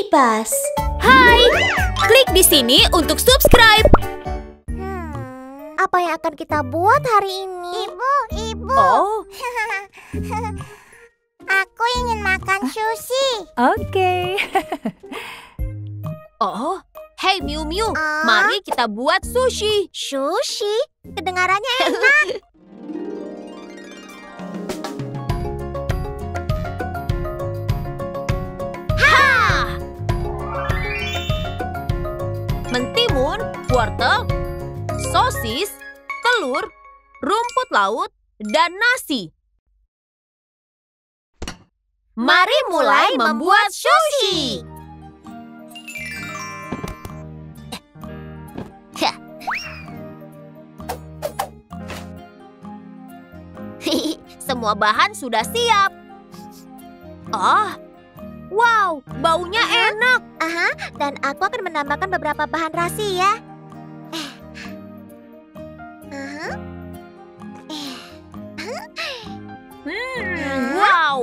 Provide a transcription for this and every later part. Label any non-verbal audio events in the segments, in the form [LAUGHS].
Kipas. Hai, klik di sini untuk subscribe. Hmm, apa yang akan kita buat hari ini? Ibu, ibu. Oh, [LAUGHS] Aku ingin makan sushi. oke. [LAUGHS] oh, hey Miu Miu, Ah? mari kita buat sushi. Sushi? Kedengarannya enak. [LAUGHS] wortel, sosis, telur, rumput laut, dan nasi. Mari mulai membuat sushi. [LAUGHS] Semua bahan sudah siap. Ah, wow, baunya enak. Aha, dan aku akan menambahkan beberapa bahan rahasia. Hmm, wow.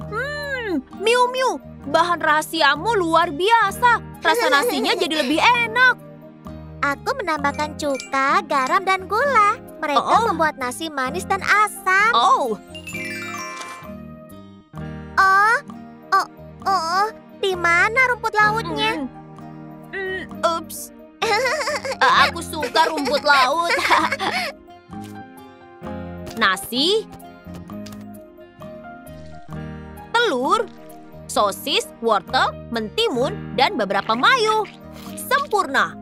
Hmm. [LAUGHS] Miu Miu, bahan rahasiamu luar biasa. Rasa nasinya jadi lebih enak. Aku menambahkan cuka, garam, dan gula. Mereka Oh. membuat nasi manis dan asam. Oh, Oh, oh, oh, di mana rumput lautnya? Hmm, ups. [LAUGHS] Aku suka rumput laut. [LAUGHS] Nasi, telur, sosis, wortel, mentimun, dan beberapa mayo. Sempurna.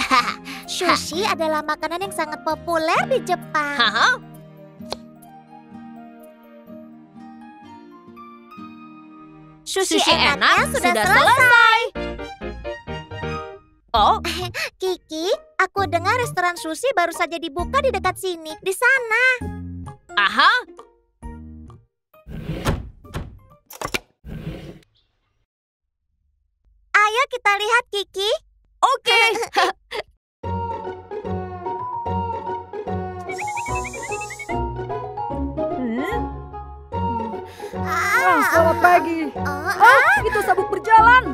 [LAUGHS] Sushi adalah makanan yang sangat populer di Jepang. Haha. Sushi, enak sudah, selesai. Oh, [LAUGHS] Kiki, aku dengar restoran sushi baru saja dibuka di dekat sini, di sana. aha. Ayo kita lihat, Kiki. Oke. Hmm, [LAUGHS] Ah, selamat pagi. Oh, Oh, itu sabuk berjalan.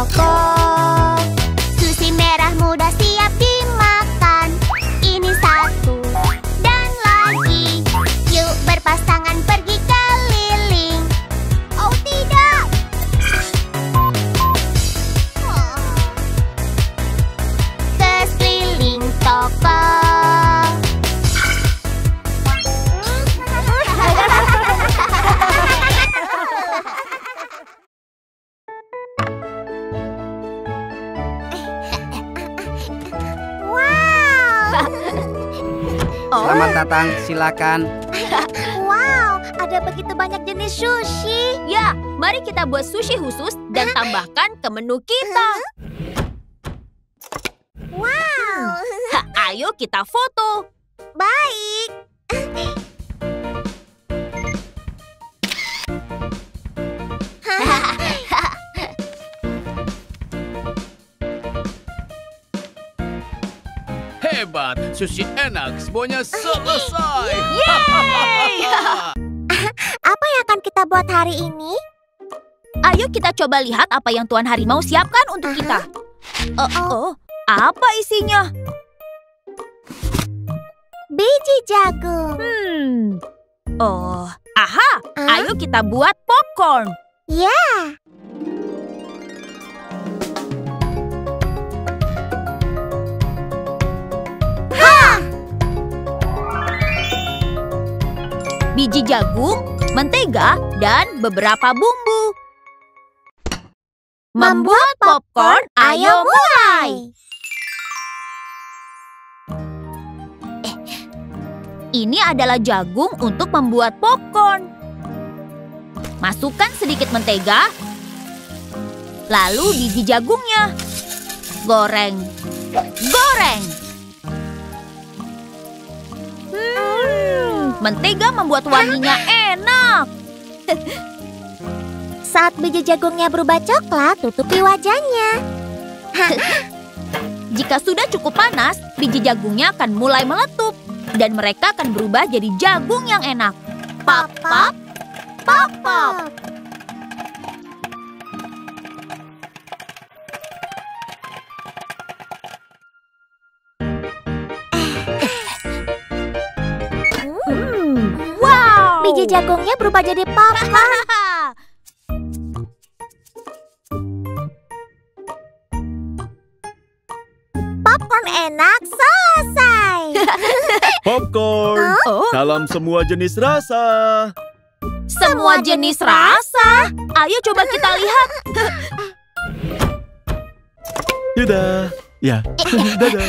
toko. Sushi merah muda siap dimakan. Ini satu dan lagi. Yuk berpasangan pergi Selamat datang, silakan. [LAUGHS] Wow, ada begitu banyak jenis sushi. Ya, mari kita buat sushi khusus dan [LAUGHS] tambahkan ke menu kita. [LAUGHS] Wow. Ha, ayo kita foto. Baik. Hebat, sushi enak, semuanya selesai. [LAUGHS] Apa yang akan kita buat hari ini? Ayo kita coba lihat apa yang Tuan Harimau siapkan untuk kita. Oh, oh, apa isinya? Biji jagung. Hmm. Oh, aha. Hah? Ayo kita buat popcorn. Ya, Biji jagung, mentega, dan beberapa bumbu. Membuat popcorn, ayo mulai. Eh, Ini adalah jagung untuk membuat popcorn. Masukkan sedikit mentega, lalu biji jagungnya. Goreng, goreng. Mentega membuat wanginya enak. [LAUGHS] saat biji jagungnya berubah coklat, tutupi wajahnya. [LAUGHS] Jika sudah cukup panas, biji jagungnya akan mulai meletup dan mereka akan berubah jadi jagung yang enak. Pop pop, pop pop. Biji jagungnya berubah jadi popcorn. [LAUGHS] Popcorn enak, selesai. [LAUGHS] Popcorn Oh, dalam semua jenis rasa. semua jenis rasa. Ayo coba kita lihat. Dadah. Ya, dadah.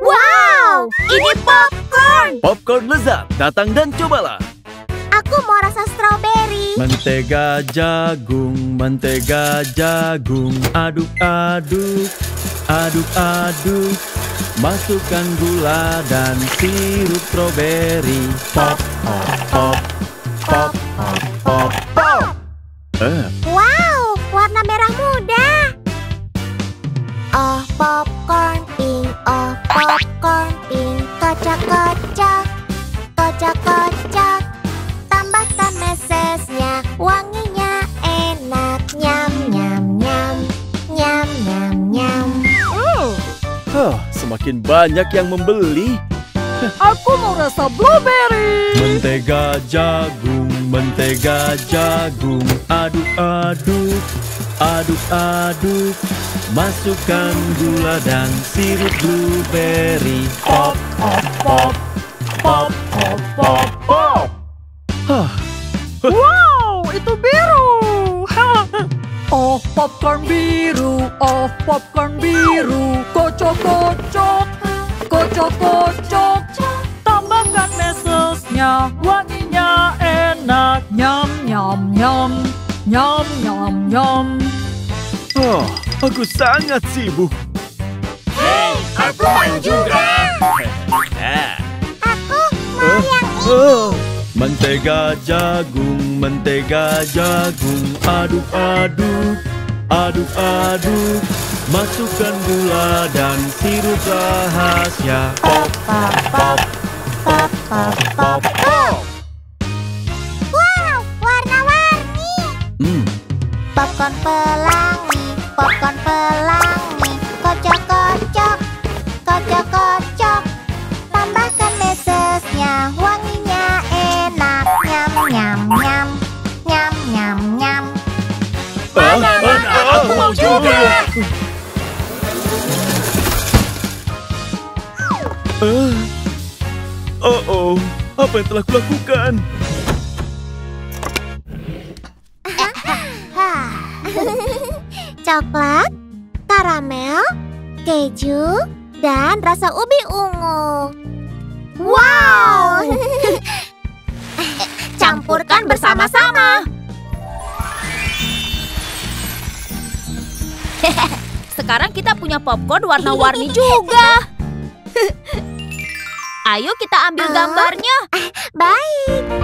Wow, Ini popcorn. Popcorn lezat, datang dan cobalah. aku mau rasa strawberry. Mentega jagung, mentega jagung, aduk-aduk, aduk-aduk. Masukkan gula dan sirup strawberry. Pop, pop, pop, pop, pop, pop, pop. Eh, banyak yang membeli. Aku mau rasa blueberry. Mentega jagung, mentega jagung, aduk-aduk, aduk-aduk. Masukkan gula dan sirup blueberry. Pop, pop, pop, pop, pop, pop, pop. Wow, itu biru. [LAUGHS] oh, popcorn biru. Oh, popcorn biru. Kocok-kocok. Kocok-kocok. Tambahkan mesesnya. Wanginya enak. Nyam, nyam, nyam. Nyam, nyam, nyam. oh, aku sangat sibuk. Aku mau juga. Aku mau yang ini. Oh, mentega jagung, mentega jagung, aduk-aduk, aduk-aduk. Masukkan gula dan sirup rahasia. Pop, pop, pop, pop, pop, pop, pop. Wow, warna-warni. Hmm, Popcorn pelangi, popcorn pelangi, kocok-kocok, kocok-kocok. Tambahkan mesesnya, wanginya enak. Nyam, nyam, nyam, nyam, nyam, nyam. ah, Oh, oh, apa yang telah kulakukan? [LAUGHS] Coklat, karamel, keju, dan rasa ubi ungu. Wow! [LAUGHS] Campurkan bersama-sama. [LAUGHS] Sekarang kita punya popcorn warna-warni juga. [LAUGHS] Ayo kita ambil Ah. gambarnya. [LAUGHS] Baik.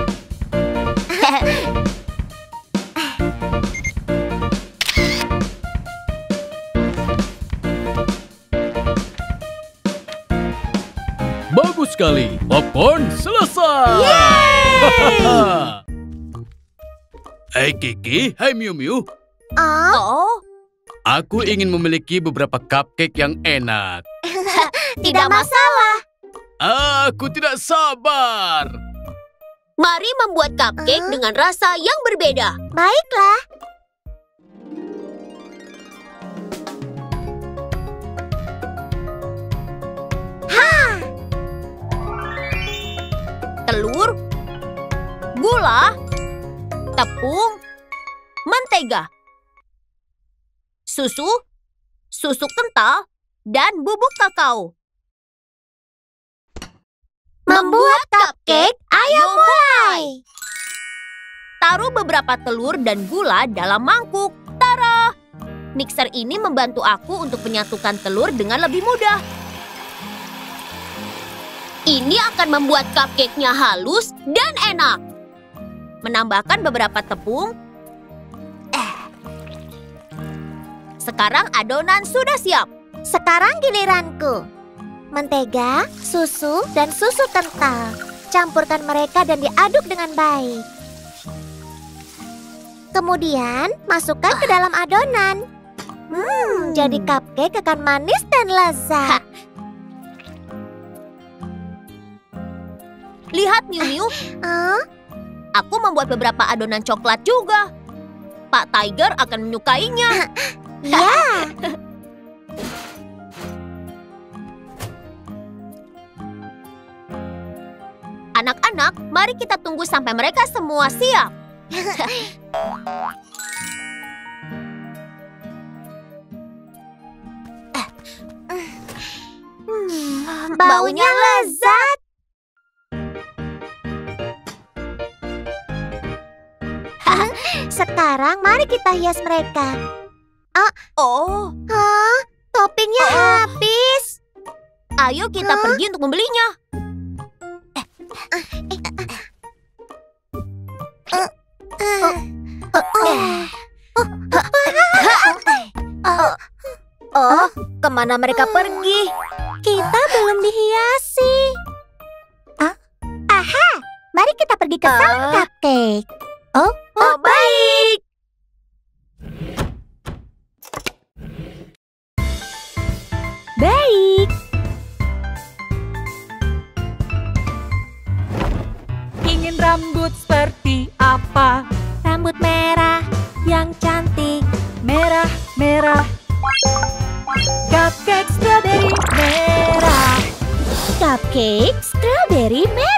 sekali. Popcorn selesai. [LAUGHS] Hai Kiki, hai Miu Miu. Oh, Oh, Aku ingin memiliki beberapa cupcake yang enak. Tidak masalah. Aku tidak sabar. mari membuat cupcake Ah. dengan rasa yang berbeda. Baiklah. Telur, gula, tepung, mentega, susu, susu kental, dan bubuk kakao. Membuat cupcake, ayo mulai. Taruh beberapa telur dan gula dalam mangkuk. Tara! Mixer ini membantu aku untuk menyatukan telur dengan lebih mudah. Ini akan membuat cupcake-nya halus dan enak. Menambahkan beberapa tepung. Eh. Sekarang adonan sudah siap. Sekarang giliranku. Mentega, susu, dan susu kental. Campurkan mereka dan diaduk dengan baik. Kemudian masukkan ke dalam adonan. Hmm, jadi cupcake akan manis dan lezat. Lihat, Miu Miu, Oh, aku membuat beberapa adonan coklat juga. Pak Tiger akan menyukainya. ya. Anak-anak, mari kita tunggu sampai mereka semua siap. Hmm, baunya lezat. [LAUGHS] Sekarang mari kita hias mereka. Oh, Hah? Toppingnya habis. ayo kita Hah? pergi untuk membelinya. Oh, ke mana mereka pergi? Kita belum dihiasi. Ah, aha, mari kita pergi ke Ah. cupcake. Oh, Oh, baik. Rambut seperti apa? Rambut merah yang cantik. Merah, merah. Cupcake strawberry merah. Cupcake strawberry merah. Merah,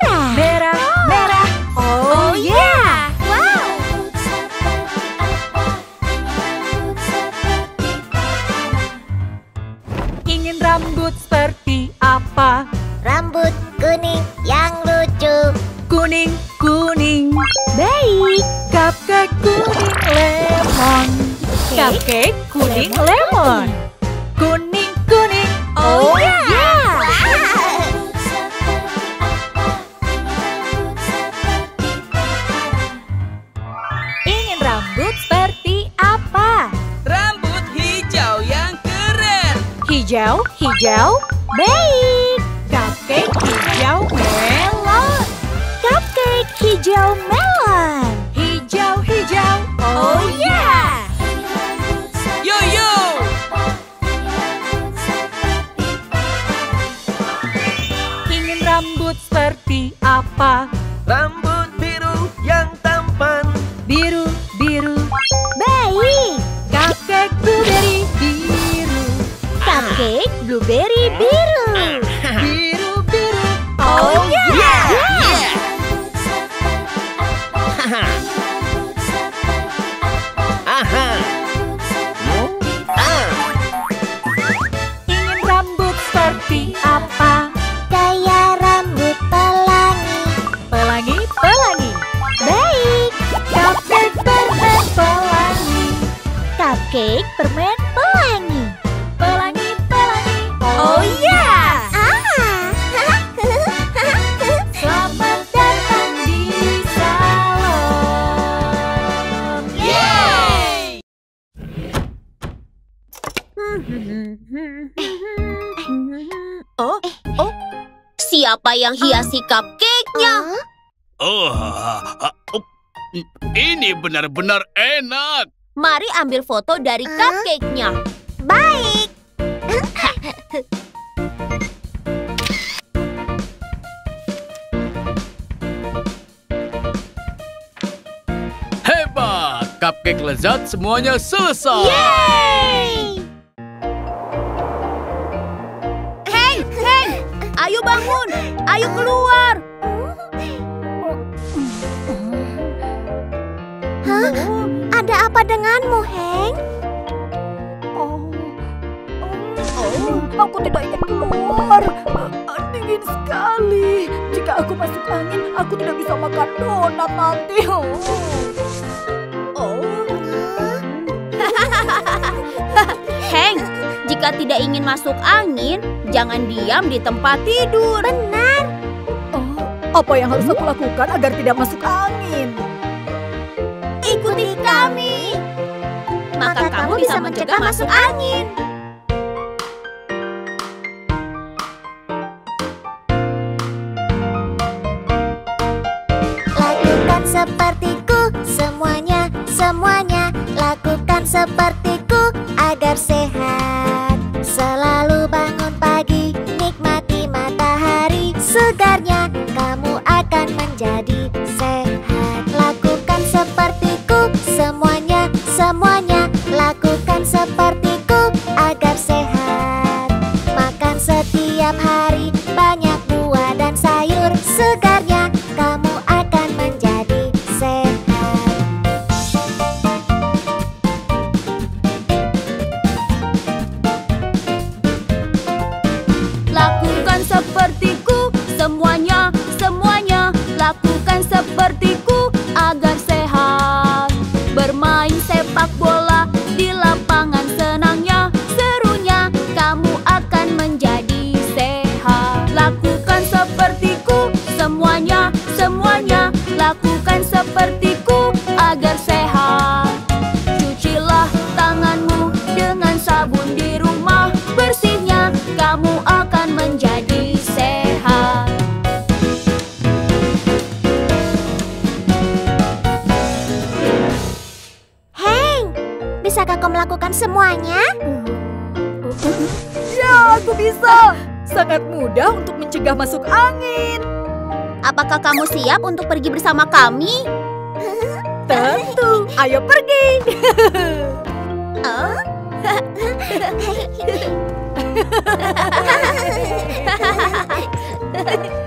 Cupcake kuning lemon. Kuning, kuning. Oh, yeah. Ingin rambut seperti apa? Rambut hijau yang keren. Hijau, hijau. Apa? Rambut biru yang tampan. Biru, biru. Baik. Cupcake blueberry biru. Cupcake blueberry biru. Biru, permen pelangi. Pelangi, pelangi. Oh yeah. Ah. [LAUGHS] Selamat datang di salon. Yeay. Oh, oh. Siapa yang hiasi cupcake-nya? Oh, ah, oh, ini benar-benar enak. Mari ambil foto dari cupcake-nya. Baik. Hebat, cupcake lezat semuanya selesai. Hei, hei, ayo bangun, ayo keluar. Apa denganmu, Heng? Oh, aku tidak ingin keluar. Dingin sekali. Jika aku masuk angin, aku tidak bisa makan donat nanti. [LAUGHS] Oh. Heng, jika tidak ingin masuk angin, jangan diam di tempat tidur. Benar. Oh, apa yang harus aku lakukan agar tidak masuk angin? Mencegah masuk angin. Lakukan sepertiku semuanya, semuanya. Lakukan sepertiku agar sehat. Selalu bisakah kau melakukan semuanya? [LAUGHS] Ya, aku bisa. Sangat mudah untuk mencegah masuk angin. Apakah kamu siap untuk pergi bersama kami? [LAUGHS] Tentu. Ayo pergi. Ayo [LAUGHS]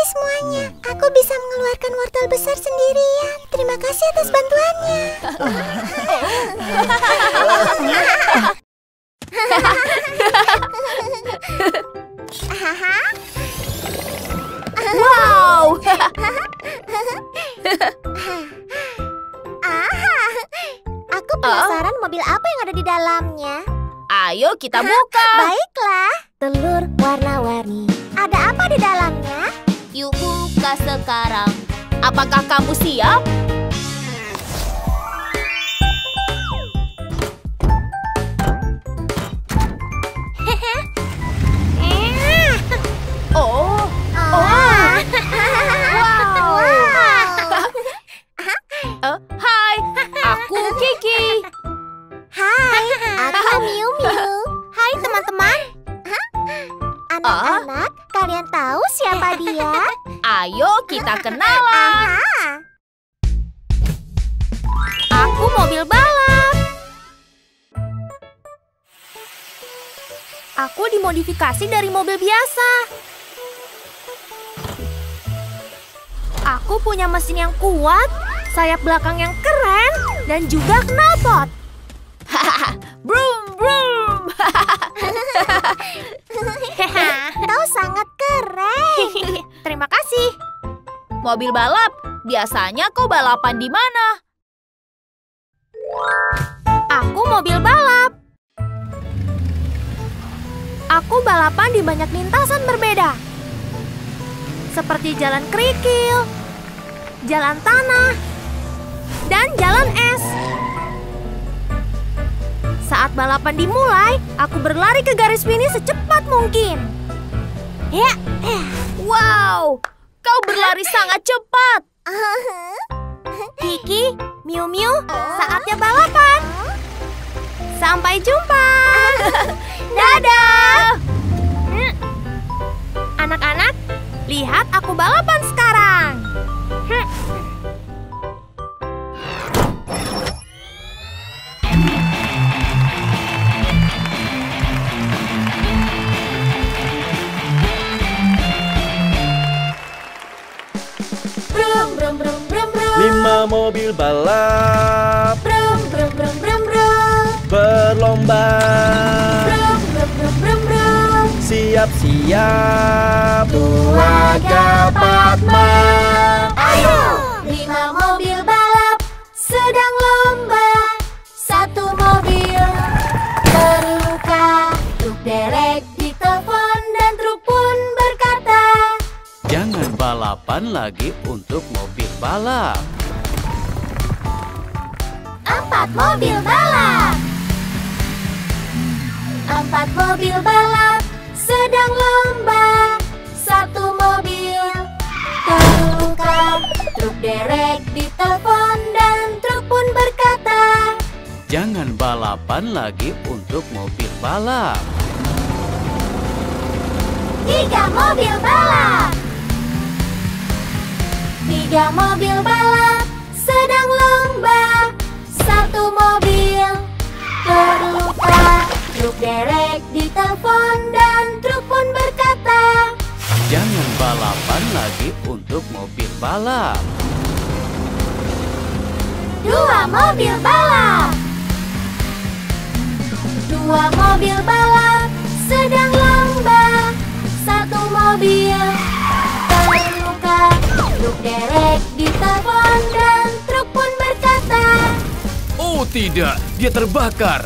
kasih semuanya. Aku bisa mengeluarkan wortel besar sendirian. Terima kasih atas bantuannya. Wow! Aku penasaran mobil apa yang ada di dalamnya. Ayo kita buka. Baiklah, telur warna-warni. Ada apa di dalamnya? Buka sekarang. Apakah kamu siap? [LAUGHS] Oh, Oh. wow. [LAUGHS] Hai, aku Kiki. Hai, aku Miu Miu. Hai teman-teman. Anak-anak, kalian tahu siapa dia? [LAUGHS] Ayo kita kenalan. [LAUGHS] Aku mobil balap. Aku dimodifikasi dari mobil biasa. Aku punya mesin yang kuat, sayap belakang yang keren, dan juga knalpot. [LAUGHS] brum brum. Mobil balap, biasanya kau balapan di mana? Aku mobil balap. Aku balapan di banyak lintasan berbeda. Seperti jalan kerikil, jalan tanah, dan jalan es. Saat balapan dimulai, aku berlari ke garis finish secepat mungkin. Ya, eh, wow, kau berlari sangat cepat. [LAUGHS] Kiki, Miu Miu, saatnya balapan. Sampai jumpa. [LAUGHS] Dadah. Hmm. Anak-anak, lihat aku balapan sekarang. Mobil balap Brum brum brum brum brum. berlomba. Brum brum brum brum brum. Siap-siap. Dua dapat Ayo! Lima mobil balap sedang lomba. Satu mobil terluka. Truk derek ditelepon dan truk pun berkata. Jangan balapan lagi untuk mobil balap. Empat mobil balap. Empat mobil balap sedang lomba. Satu mobil terluka. Truk derek ditelepon dan truk pun berkata. Jangan balapan lagi untuk mobil balap. Tiga mobil balap. Tiga mobil balap sedang lomba. Mobil terluka. Truk derek ditelepon dan truk pun berkata. Jangan balapan lagi untuk mobil balap. Dua mobil balap. Dua mobil balap sedang lomba. Satu mobil terluka. Truk derek ditelepon dan tidak, dia terbakar.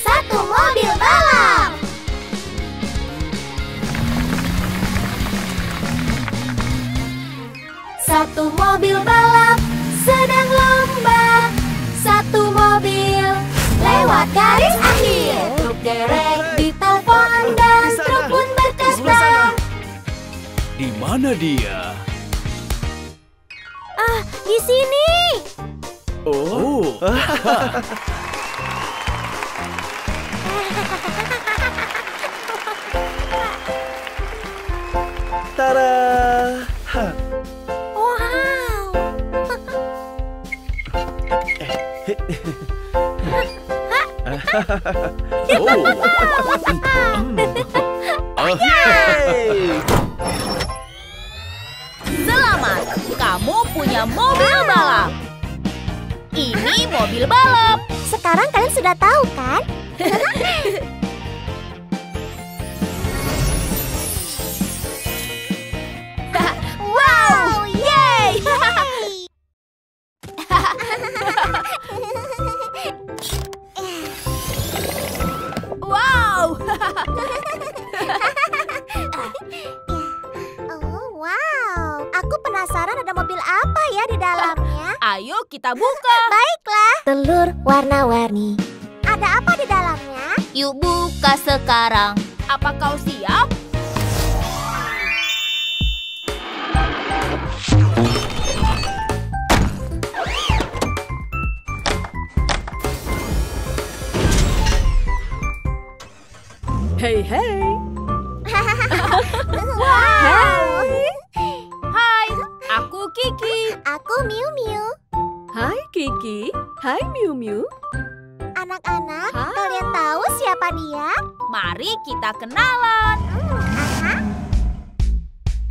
Satu mobil balap. Satu mobil balap sedang lomba. Satu mobil lewat garis akhir. Truk derek dan Di sana. truk pun berkata. Di mana dia? Di sini. Oh, [LAUGHS] Tada! Ha, Wow. [LAUGHS] [LAUGHS] Hei, hei. [LAUGHS] wow. Hai, aku Kiki. Aku Miu Miu. Hai Kiki. Hai Miu Miu. Anak-anak, Hai. kalian tahu siapa dia? Mari kita kenalan.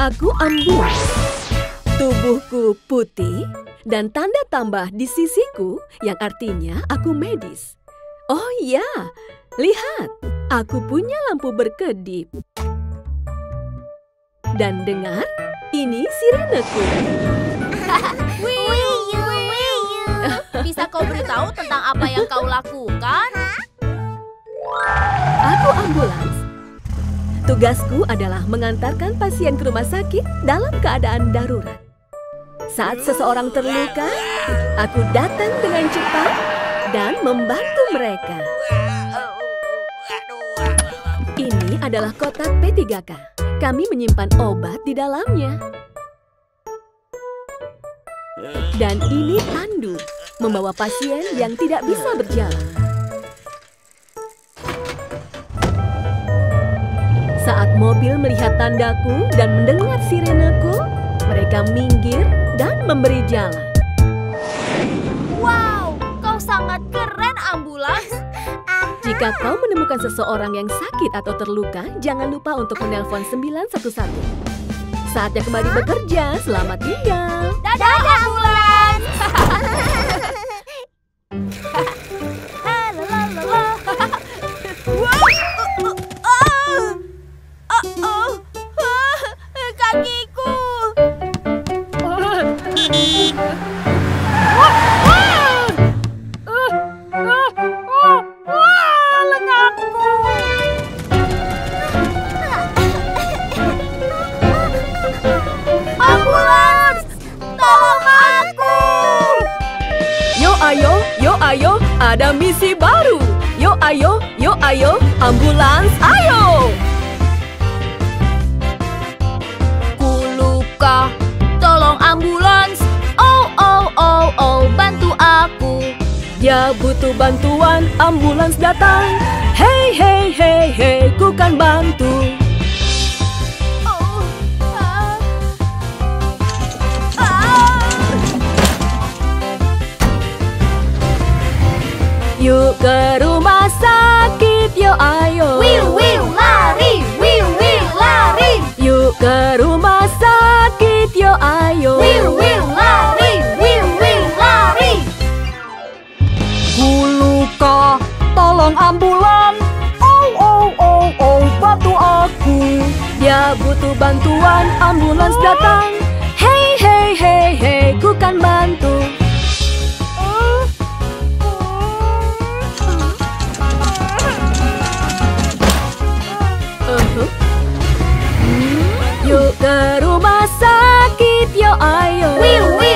Aku Ambu. Tubuhku putih dan tanda tambah di sisiku yang artinya aku medis. Oh iya, lihat, aku punya lampu berkedip. Dan dengar, ini sireneku. [LAUGHS] Wiyu, wiyu. Bisa kau beritahu tentang apa yang kau lakukan? Aku ambulans. Tugasku adalah mengantarkan pasien ke rumah sakit dalam keadaan darurat. Saat seseorang terluka, aku datang dengan cepat dan membantu mereka. Adalah kotak P3K. Kami menyimpan obat di dalamnya. Dan ini tandu, membawa pasien yang tidak bisa berjalan. Saat mobil melihat tandaku dan mendengar sireneku, mereka minggir dan memberi jalan. Jika kau menemukan seseorang yang sakit atau terluka, jangan lupa untuk menelpon 911. Saatnya kembali bekerja, selamat tinggal. Dadah ambulans. [LAUGHS] Kuluka, tolong ambulans. Oh, oh, oh, oh, bantu aku. Dia butuh bantuan, ambulans datang. Hei, hei, hei, hei, ku kan bantu. Yuk ke rumah sakit, yo ayo. Wiu, wiu, lari. Ke rumah sakit, yo ayo. Wiu, wiu, lari. Wiu, wiu, lari. Kuluka, tolong ambulan. Oh, oh, oh, oh, bantu aku. Dia butuh bantuan, ambulans datang. Ke rumah sakit, yo ayo. Wiu, wiu,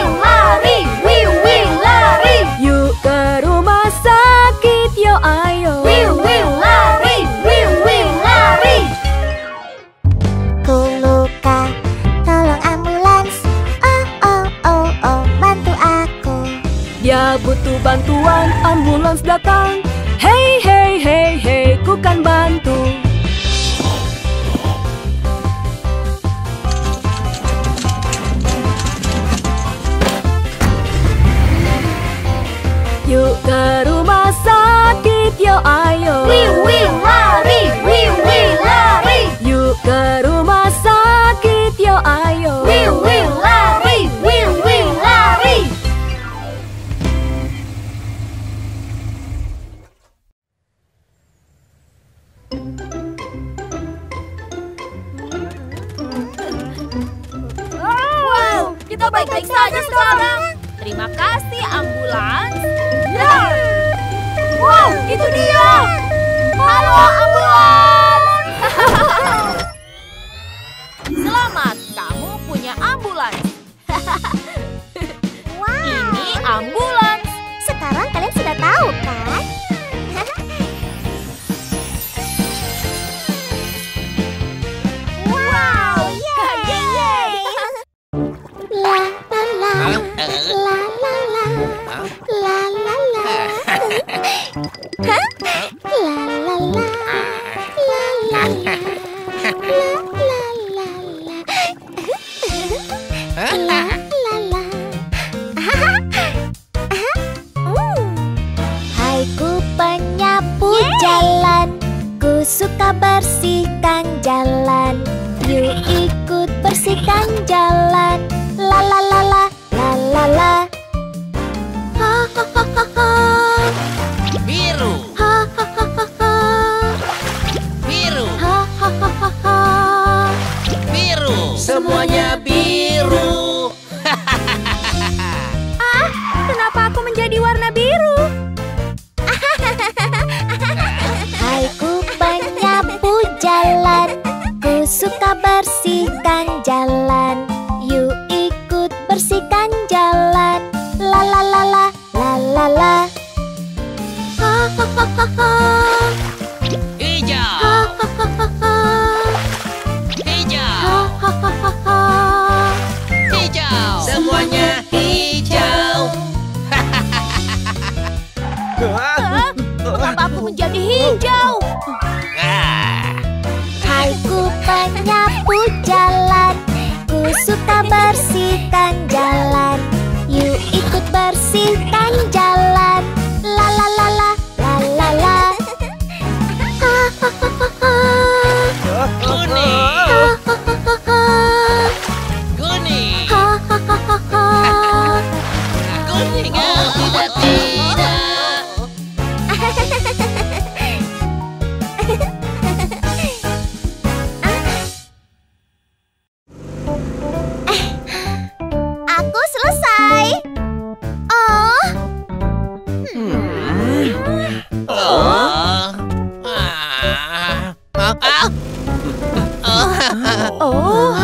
Oh.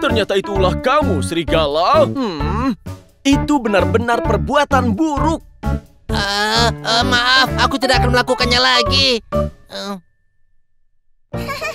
Ternyata itulah kamu, serigala. Hmm, itu benar-benar perbuatan buruk. Uh, uh, maaf, aku tidak akan melakukannya lagi. Uh. [LAUGHS]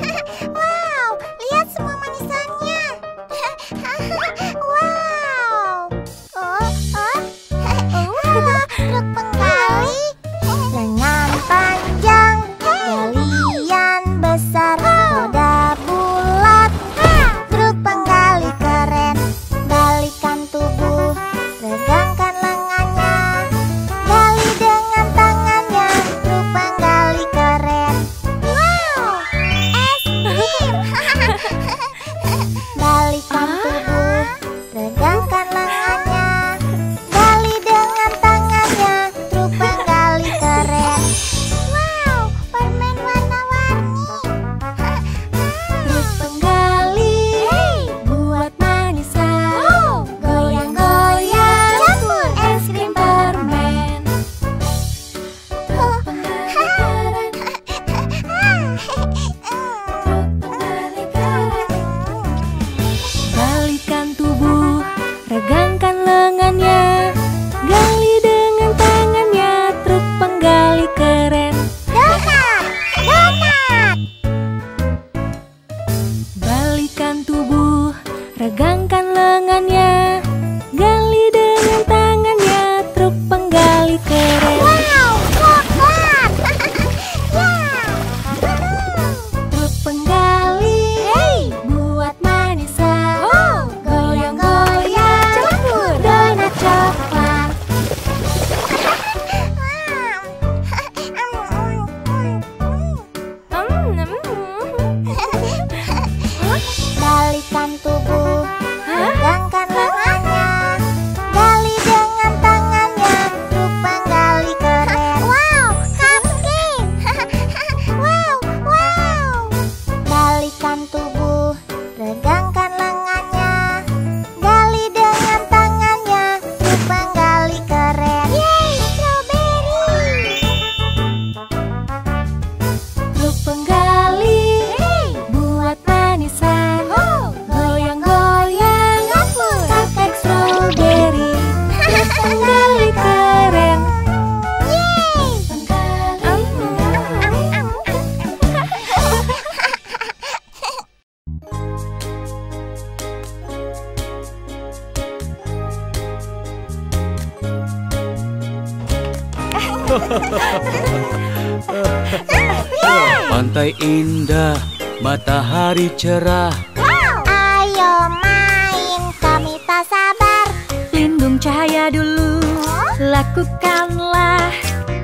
cerah. Ayo main, kami tak sabar. Lindung cahaya dulu, lakukanlah.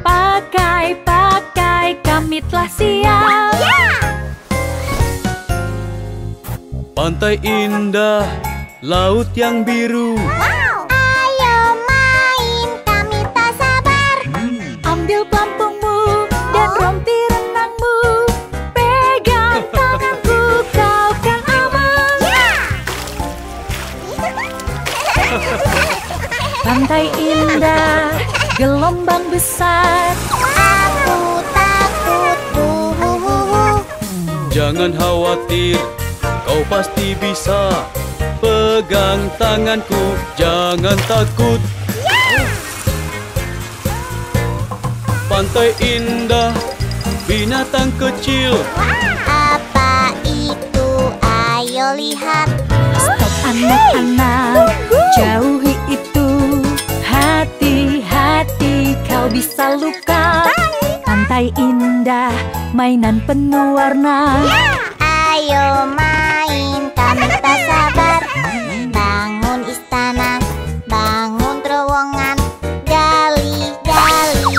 Pakai, pakai, kami telah siap. Pantai indah, laut yang biru. Ayo Pantai indah, gelombang besar. Aku takut. Jangan khawatir, kau pasti bisa. Pegang tanganku, jangan takut. Pantai indah, binatang kecil. Apa itu? Ayo lihat. Stop anak-anak, jauhi kau bisa luka. Pantai indah, mainan penuh warna. Ayo main, kami tak sabar. Bangun istana, bangun terowongan. Gali, gali.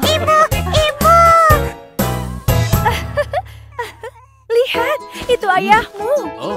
Ibu, ibu. Lihat, itu ayahmu. Oh.